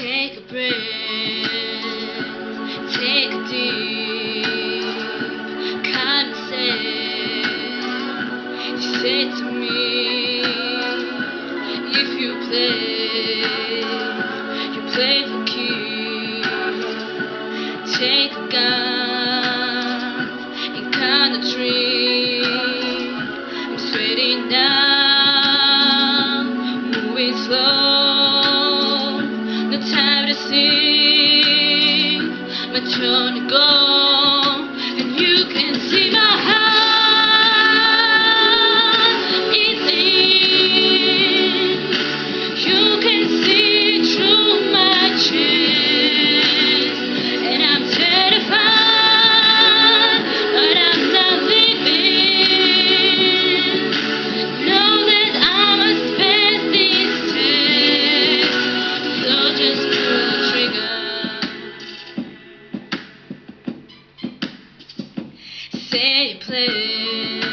Take a breath, take a deep Kinda concept. You said to me, if you play, you play for keeps. Take a gun. trying to go say play.